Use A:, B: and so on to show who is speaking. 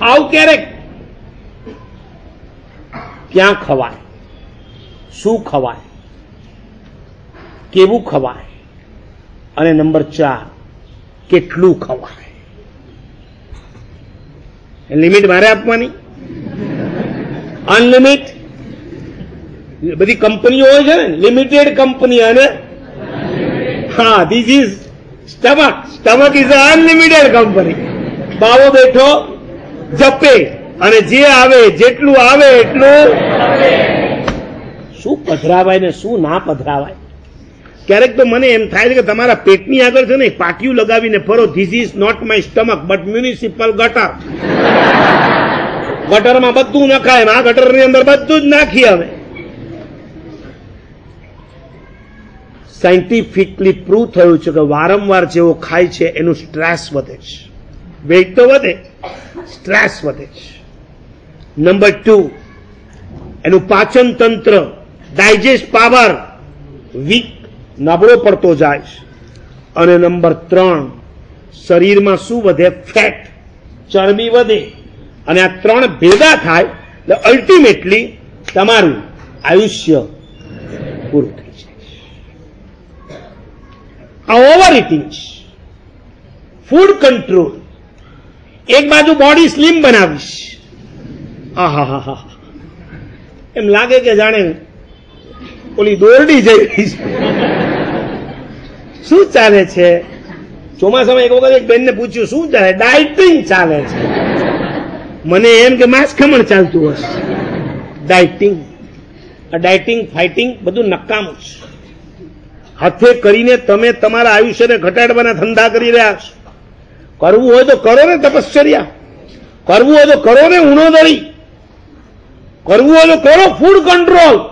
A: ખાવ ક્યારેક? ક્યાં ખવાય? શું ખવાય? કેવું ખવાય? અને નંબર ચાર, કેટલું ખવાય? લિમિટ મારે આપવાની? અનલિમિટ? બધી કંપનીઓ હોય છે ને, લિમિટેડ કંપની અને હા this is stomach stomach is unlimited company બાવો બેઠો જપે અને જે આવે, જેટલું આવે એટલું શું પધરાવાય ને શું ના પધરાવાય? ક્યારેક તો મને એમ થાય છે કે તમારા પેટની આગળ છે ને પાટિયું લગાવીને ફરો this is not my stomach but municipal ગટર ગટરમાં બધું નખાય આ ગટરની અંદર બધું જ નાખી આવે. સાયન્ટિફિકલી પ્રૂવ થયું છે કે વારંવાર જેવો ખાય છે, એનું સ્ટ્રેસ વધે છે. વેઇટ તો વધે. સ્ટ્રેસ વધે છે. નંબર ટુ એનું પાચન તંત્ર ડાયજેસ્ટ પાવર વીક નબળો પડતો જાય છે. અને નંબર ત્રણ, શરીરમાં શું વધે? ફેટ ચરબી વધે. અને આ ત્રણ ભેગા થાય, એટલે અલ્ટિમેટલી તમારું આયુષ્ય પૂરું થઈ જાય આ ઓવર ઇટિંગ ફૂડ કંટ્રોલ એક બાજુ બોડી સ્લિમ બનાવીશ. આહા એમ લાગે કે જાણે ઓલી દોરડી જઈ રહી છે. શું ચાલે છે? ચોમાસામાં એક વખત એક બેનને પૂછ્યું, શું ચાલે? ડાયટિંગ ચાલે છે. મને એમ કે માસ ખમણ ચાલતું હશે. ડાયટિંગ આ ડાયટિંગ ફાઇટિંગ બધું નકામું છે. હાથે કરીને તમે તમારા આયુષ્યને ઘટાડવાના ધંધા કરી રહ્યા છો. કરવું હોય તો કરો ને તપશ્ચર્યા. કરવું હોય તો કરો ને ઉણોદરી. કરવું હોય તો કરો ફૂડ કંટ્રોલ